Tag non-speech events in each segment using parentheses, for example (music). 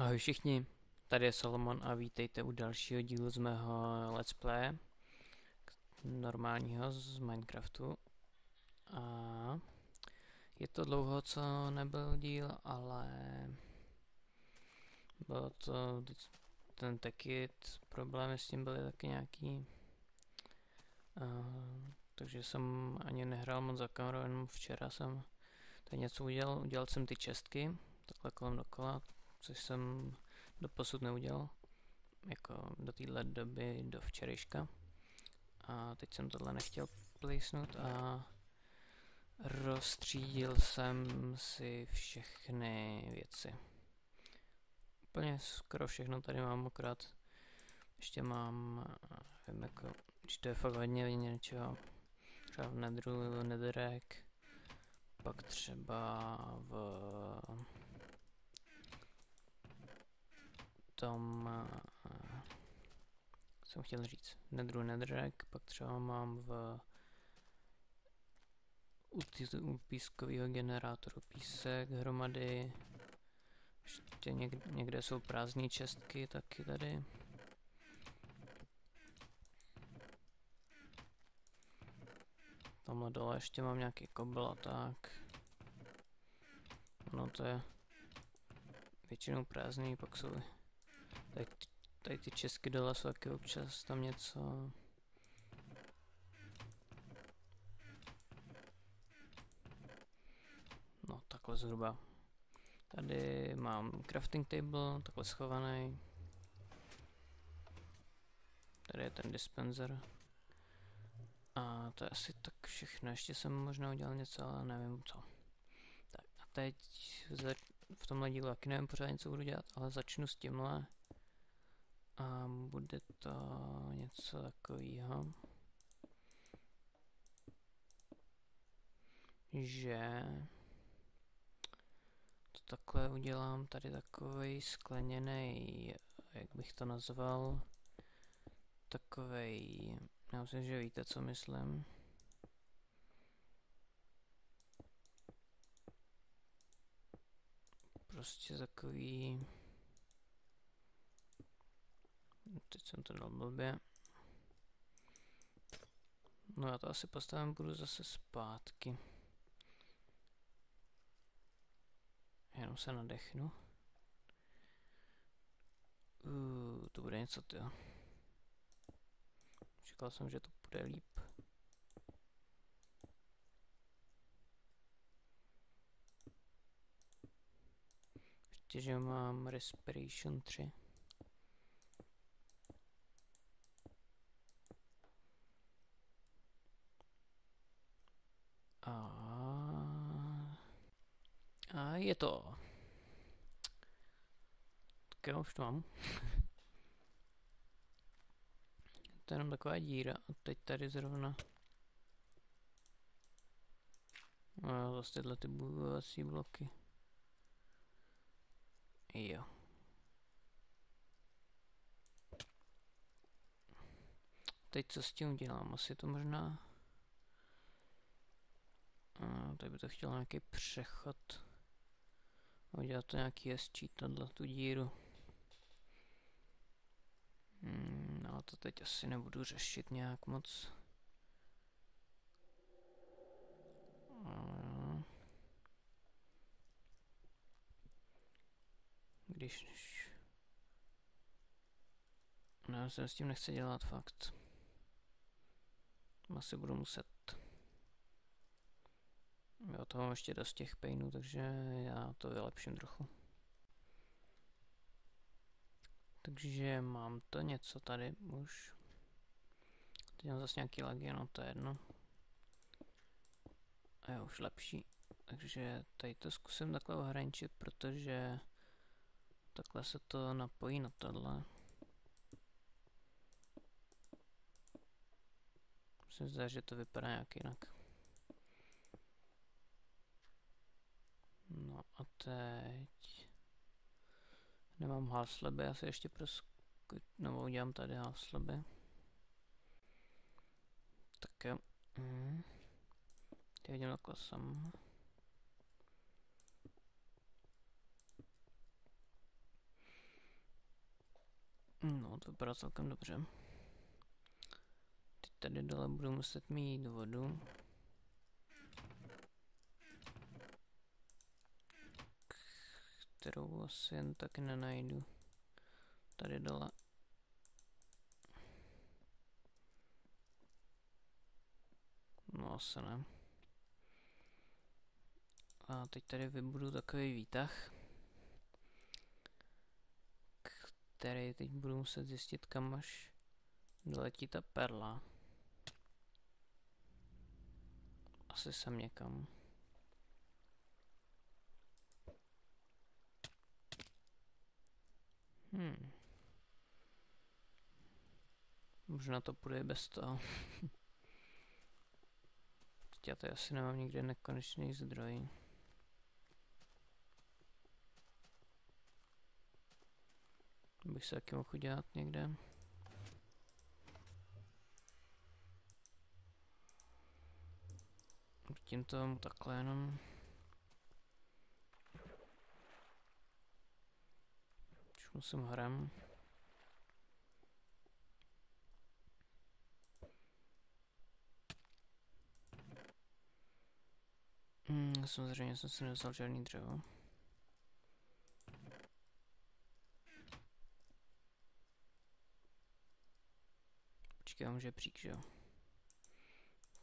Ahoj všichni, tady je Solomon a vítejte u dalšího dílu z mého let's play normálního z Minecraftu. A je to dlouho, co nebyl díl, ale bylo to ten tekit, problémy s tím byly taky nějaký. Uh, takže jsem ani nehrál moc za kamerou, jenom včera jsem tady něco udělal, udělal jsem ty čestky, takhle kolem dokola, což jsem doposud neudělal, jako do téhle doby, do včerejška. A teď jsem tohle nechtěl plísnout a rozstřídil jsem si všechny věci. Úplně skoro všechno tady mám, akorát ještě mám, nevím jako, to je fakt hodně něčeho, třeba v nedru, nedrek, pak třeba v tom uh, jsem chtěl říct nedru nedrek, pak třeba mám v u, u pískového generátoru písek hromady, ještě někde, někde jsou prázdné čestky taky tady. Tamhle dole ještě mám nějaký kobl a tak. No to je většinou prázdný, pak jsou Tady, tady ty česky dole jsou taky občas tam něco. No, takhle zhruba. Tady mám crafting table, takhle schovaný. Tady je ten dispenser. A to je asi tak všechno. Ještě jsem možná udělal něco, ale nevím co. Tak a teď v tomhle dílu taky nevím pořádně, co budu dělat, ale začnu s tímhle. A bude to něco takového, že to takhle udělám tady takový skleněný, jak bych to nazval, takový, já myslím, že víte, co myslím. Prostě takový Teď jsem to dal blbě. No já to asi postavím, budu zase zpátky. Jenom se nadechnu. Uh, to bude něco, ty. Čekal jsem, že to bude líp. Ještě, že mám Respiration 3. je to. Tak jo, už to mám. (laughs) to je jenom taková díra a teď tady zrovna. No zase tyhle ty budovací bloky. Jo. Teď co s tím udělám? Asi to možná... A, tady by to chtělo nějaký přechod. Udělat to nějaký hezčí, tohle tu díru. Hmm, no to teď asi nebudu řešit nějak moc. Když... No, já se s tím nechce dělat fakt. Asi budu muset Jo, to mám ještě dost těch pejnů, takže já to vylepším trochu. Takže mám to něco tady už. Teď mám zase nějaký lagy, no to je jedno. A je už lepší. Takže tady to zkusím takhle ohraničit, protože takhle se to napojí na tohle. Myslím, že to vypadá nějak jinak. No a teď nemám halsleby, asi ještě prosku, nebo udělám tady halsleby. Tak jo. Mm. Teď vidím takhle. No, to vypadá celkem dobře. Teď tady dole budu muset mít vodu. Kterou asi jen tak nenajdu. Tady dole. No asi ne. A teď tady vybudu takový výtah. Který teď budu muset zjistit, kam až doletí ta perla. Asi sem někam. Hmm. Možná to půjde bez toho. Teď já tady asi nemám nikde nekonečný zdroj. Bych se taky mohl udělat někde. Tímto takhle jenom. Už musím hrem. Hmm, samozřejmě jsem si nevzal žádný dřevo. Počkej, já může přík, že jo?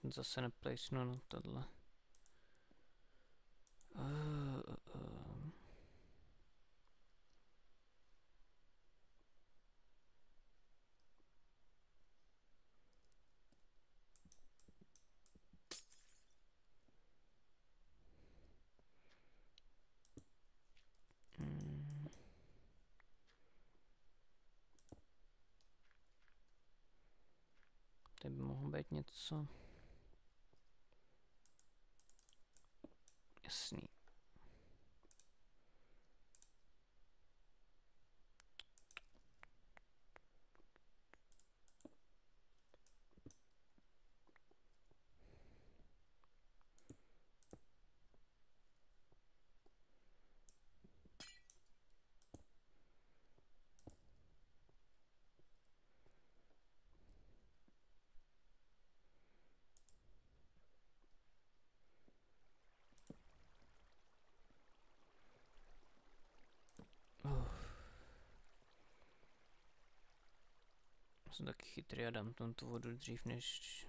Zase neplacenu na tohle. Uh. Hmm. Tady by mohlo být Jsem taky chytrý a dám tam tu vodu dřív, než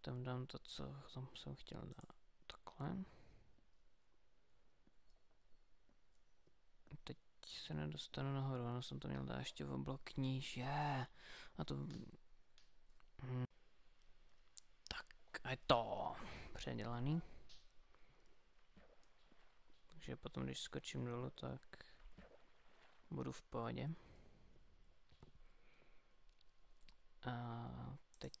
tam dám to, co tam jsem chtěl dát. Takhle. Teď se nedostanu nahoru, ono jsem to měl dát ještě v oblak níž, je. A to... Hmm. Tak a je to předělaný. Takže potom, když skočím dolů, tak budu v pohodě. A teď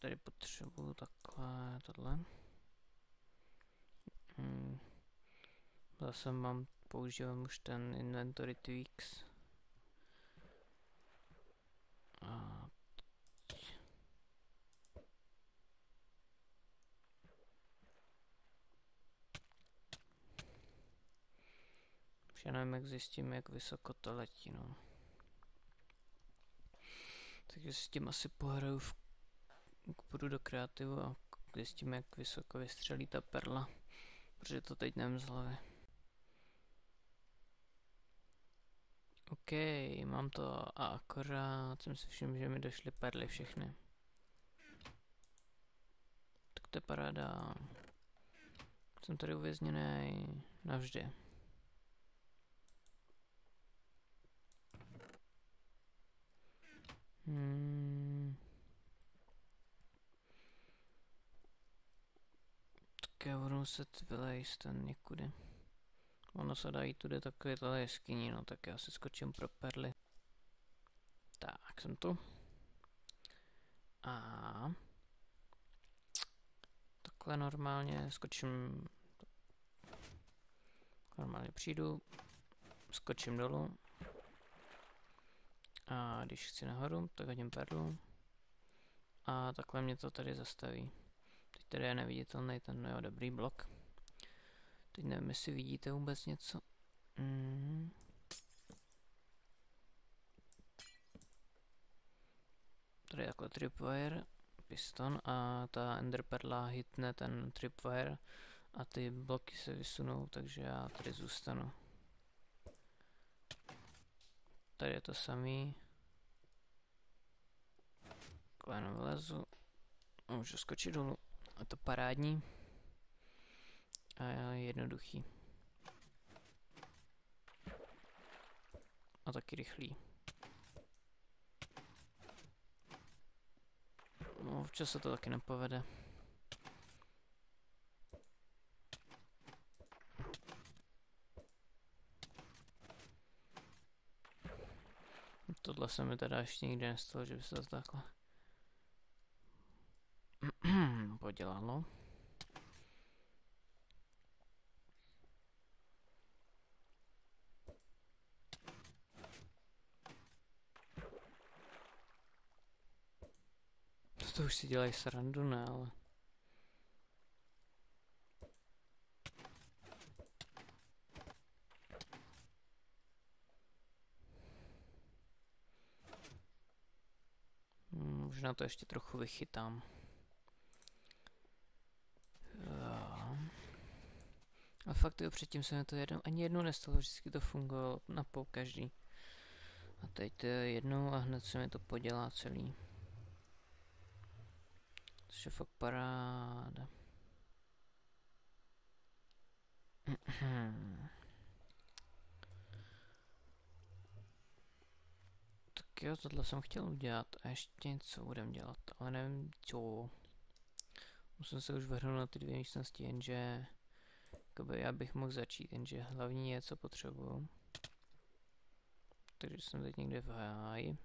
tady potřebuju takhle, tohle. Hmm. Zase mám, používám už ten inventory tweaks. Já nevím, jak zjistím, jak vysoko to letí, no. Takže s tím asi pohraju v půjdu do kreativu a zjistím, jak vysoko vystřelí ta perla. Protože to teď nevím z hlavy. OK, mám to a akorát jsem si všiml, že mi došly perly všechny. Tak to je paráda. Jsem tady uvězněný navždy. Hmm. Tak já budu muset vylejst ten někudy. Ono se dá jít tudy takové jeskyní, no tak já si skočím pro perly. Tak, jsem tu. A takhle normálně skočím normálně přijdu, skočím dolů a když chci nahoru, tak hodím perlu. A takhle mě to tady zastaví. Teď tady je neviditelný ten jo, dobrý blok. Teď nevím, jestli vidíte vůbec něco. Mm. Tady je takhle tripwire, piston a ta enderperla hitne ten tripwire a ty bloky se vysunou, takže já tady zůstanu. Tady je to samý. Takhle vylezu. Můžu skočit dolů. A to parádní. A jednoduchý. A taky rychlý. No, včas se to taky nepovede. Tohle se mi teda ještě nikdy nestalo, že by se to takhle (clears throat) podělalo. To už si dělají srandu, ne, ale... možná to ještě trochu vychytám. A fakt jo, předtím se mi to jednou, ani jednou nestalo, vždycky to fungovalo na pol každý. A teď to je jednou a hned se mi to podělá celý. Což je fakt paráda. (clears throat) tak jo, tohle jsem chtěl udělat a ještě něco budem dělat, ale nevím co. Musím se už vrhnout na ty dvě místnosti, jenže jakoby já bych mohl začít, jenže hlavní je, co potřebuju. Takže jsem teď někde v háji.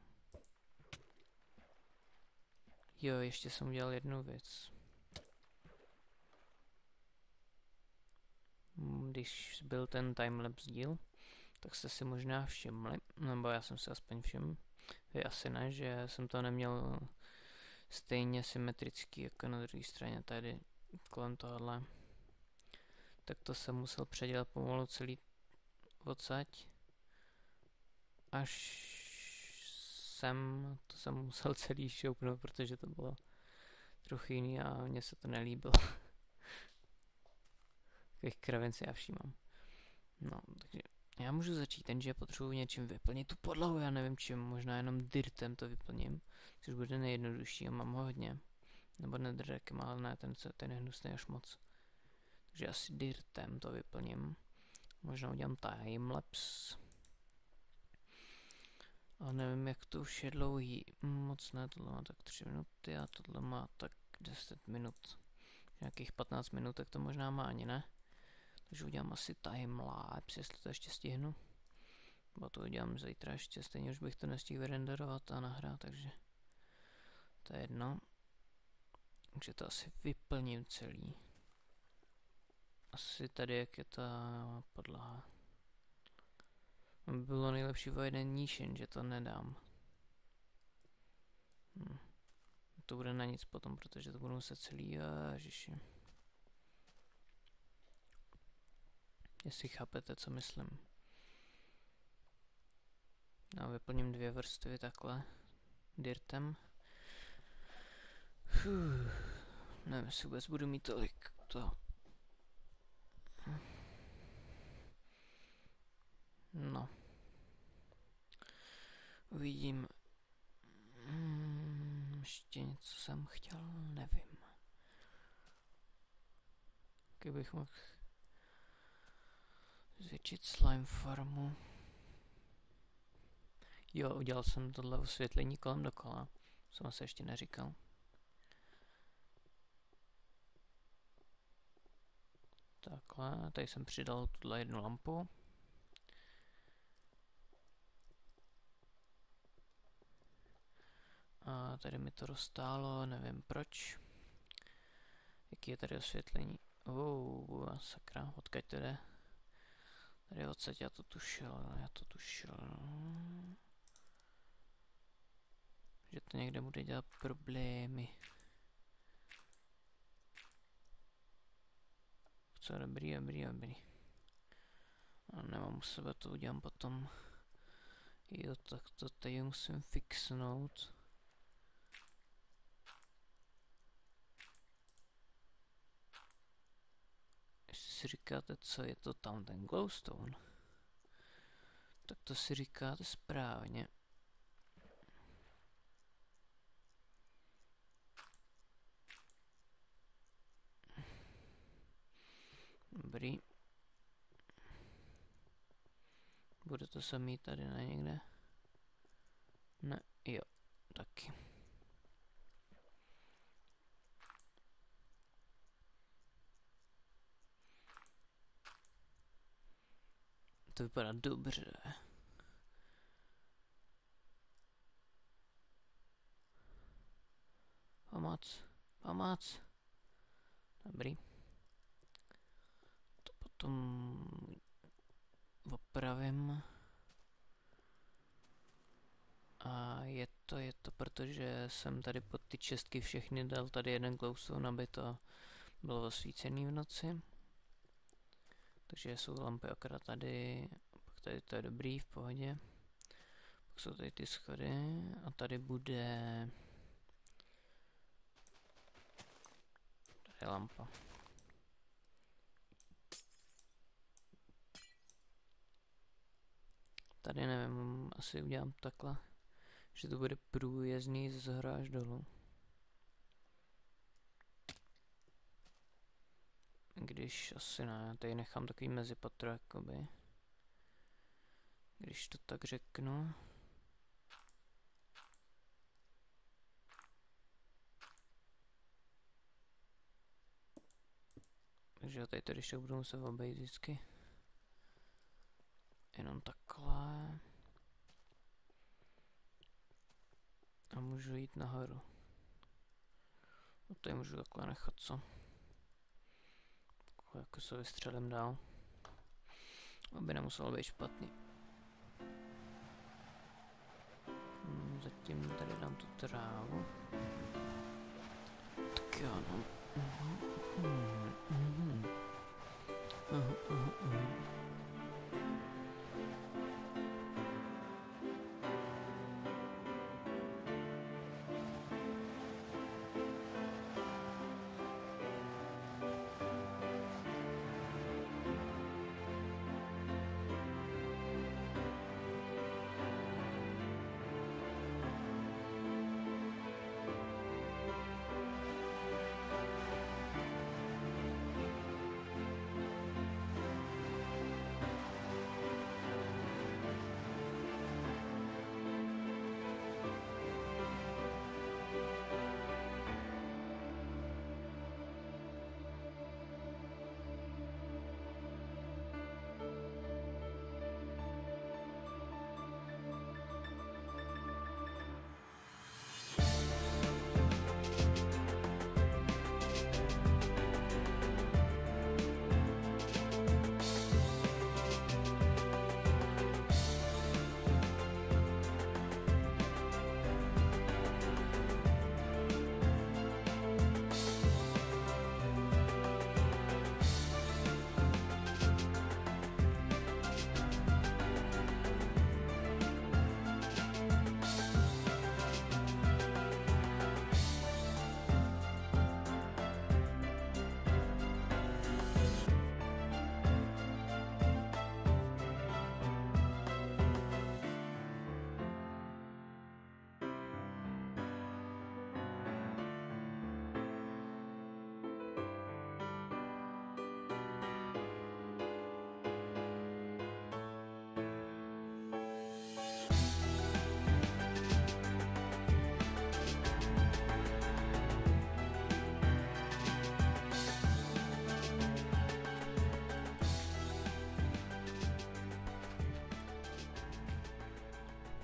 Jo, ještě jsem udělal jednu věc. Hmm, když byl ten timelapse díl, tak jste si možná všimli, nebo já jsem si aspoň všiml, asi ne, že jsem to neměl stejně symetrický jako na druhé straně tady kolem tohohle. Tak to jsem musel předělat pomalu celý odsaď. Až jsem, to jsem musel celý šoupnout, protože to bylo trochu jiný a mně se to nelíbilo. (laughs) Takových kravin si já všímám. No, takže já můžu začít, jenže potřebuji něčím vyplnit tu podlahu, já nevím čím, možná jenom dirtem to vyplním, což bude nejjednodušší a mám ho hodně. Nebo nedrekem, ale ne, ten, ten je hnusný až moc. Takže asi dirtem to vyplním. Možná udělám timelapse. A nevím, jak to už je dlouhý. Moc ne, tohle má tak 3 minuty a tohle má tak 10 minut. Nějakých 15 minut, tak to možná má ani ne. Takže udělám asi timelapse, jestli to ještě stihnu. Bo to udělám zítra ještě, stejně už bych to nestihl vyrenderovat a nahrát, takže to je jedno. Takže to asi vyplním celý. Asi tady, jak je ta podlaha. By bylo nejlepší o jeden níšen, že to nedám. Hm. To bude na nic potom, protože to budu muset celý, ježiši. Jestli chápete, co myslím. Já vyplním dvě vrstvy takhle. Dirtem. Fuh. Nevím, jestli vůbec budu mít tolik to. No. Uvidím. Hmm, ještě něco jsem chtěl, nevím. Kdybych mohl zvětšit slime farmu. Jo, udělal jsem tohle osvětlení kolem dokola. Jsem asi ještě neříkal. Takhle, tady jsem přidal tuhle jednu lampu. A tady mi to rozstálo, nevím proč. Jaký je tady osvětlení? Oh, sakra, odkaď to jde? Tady odsaď, já to tušil, já to tušil. Že to někde bude dělat problémy. co dobrý, dobrý, dobrý. A nemám u sebe, to udělám potom. Jo, tak to tady musím fixnout. Jestli si říkáte, co je to tam, ten glowstone, tak to si říkáte správně. Dobrý. Bude to samý tady na někde? Ne, jo, taky. To vypadá dobře. Pomoc, pomoc. Dobrý. To potom opravím. A je to, je to, protože jsem tady pod ty čestky všechny dal tady jeden aby to bylo osvícený v noci. Takže jsou lampy akorát tady, pak tady to je dobrý, v pohodě. Pak jsou tady ty schody a tady bude... Tady je lampa. Tady nevím, asi udělám takhle, že to bude průjezdný z hora až dolů. Když asi ne, tady nechám takový mezipatro jakoby. Když to tak řeknu. Takže tady to, když to budu muset obejít vždycky. Jenom takhle. A můžu jít nahoru. No tady můžu takhle nechat, co? Jako se vystřelím dál. Aby nemuselo být špatný. Hmm, zatím tady dám tu trávu. Tak jo, no. Uh-huh, uh-huh, uh-huh. Uh-huh, uh-huh, uh-huh.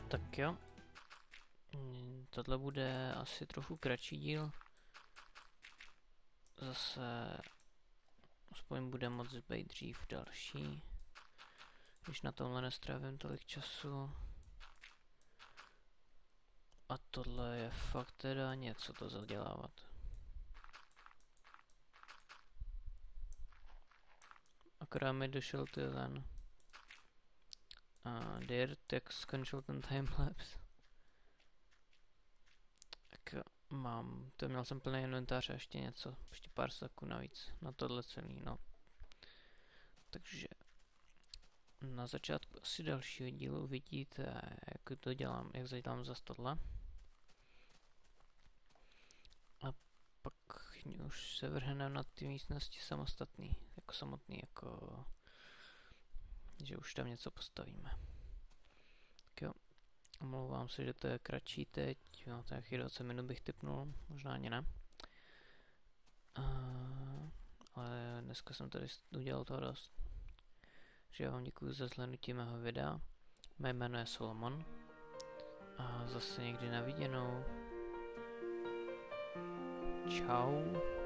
Tak jo. Tohle bude asi trochu kratší díl. Zase aspoň bude moc být dřív další. Když na tomhle nestrávím tolik času. A tohle je fakt teda něco to zadělávat. akorát mi došel ten uh, Dirt, jak skončil ten timelapse. Tak mám, to měl jsem plný inventář a ještě něco, ještě pár sekund navíc na tohle celý, no. Takže na začátku asi dalšího dílu vidíte, jak to dělám, jak zadělám za tohle. A pak už se vrhneme na ty místnosti samostatný, jako samotný, jako že už tam něco postavíme. Tak jo, omlouvám se, že to je kratší teď, no tak 20 minut bych typnul, možná ani ne. Uh, ale dneska jsem tady udělal toho dost. Takže já vám děkuji za zhlédnutí mého videa. Mé jméno je Solomon. A zase někdy na viděnou. Ciao.